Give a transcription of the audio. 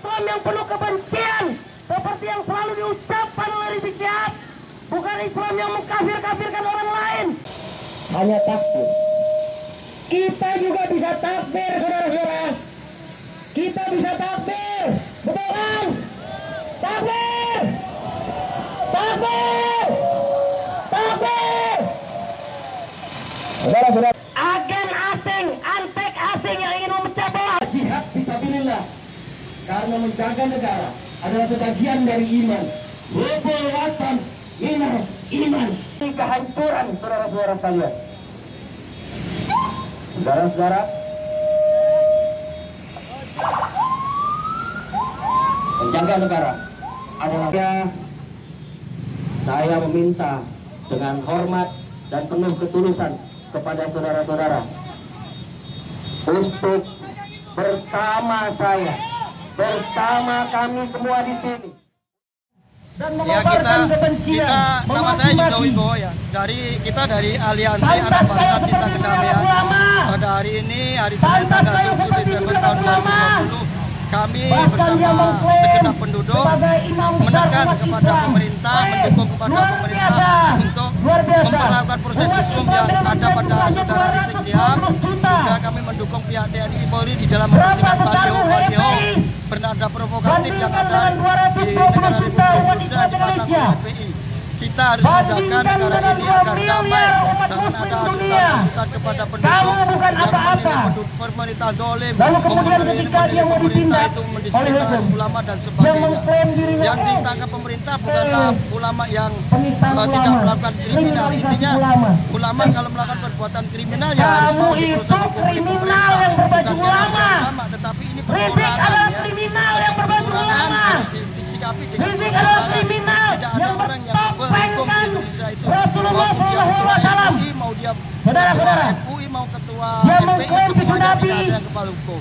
Islam yang penuh kebencian seperti yang selalu diucapkan oleh Rizik Syihab bukan Islam yang mengkafir-kafirkan orang lain. Hanya takbir kita juga bisa takbir saudara-saudara. Kita bisa takbir. Betul kan? Takbir! Takbir! Takbir! Saudara-saudara karena menjaga negara adalah sebagian dari iman. Hubul watan iman. Ini kehancuran saudara-saudara sekalian. Saudara-saudara. Menjaga negara adalah saya meminta dengan hormat dan penuh ketulusan kepada saudara-saudara untuk bersama saya bersama kami semua di sini dan Ya kita, mengobarkan kebencian kita nama saya memaki-maki. Wibowo ya. Dari kita dari Aliansi Anak Bangsa Cinta Kedamaian. Pada hari ini hari Senin tanggal saya 7 seperti Desember tahun ulama. 2020 kami bersama segenap penduduk menekan kepada pemerintah, mendukung kepada pemerintah untuk memperlakukan proses hukum yang ada pada saudara Rizik Sihab. 220 juta. Juga kami mendukung pihak TNI Polri di dalam Berapa membersihkan dengan di 220 negara juta Republik umat Indonesia dipasang FPI. Kita harus menjaga negara ini 2 agar damai. Jangan ada dunia. asukan-asukan kepada penduduk bukan yang apa-apa. menilai pemerintah dolim, Lalu kemudian ketika dia mau pemerintah ditindak itu mendiskriminasi ulama dan sebagainya. Yang eh, ditangkap pemerintah bukanlah ulama yang uh, tidak melakukan kriminal. Intinya ulama. ulama kalau melakukan perbuatan kriminal ya harus mau diproses hukum oleh pemerintah. Bukan ulama. tetapi ini Rizik itu. Ketua Alaihi Wasallam. Mau dia Saudara-saudara, MUI, mau ketua MPI, mengklaim semuanya Nabi. tidak ada yang kepala hukum.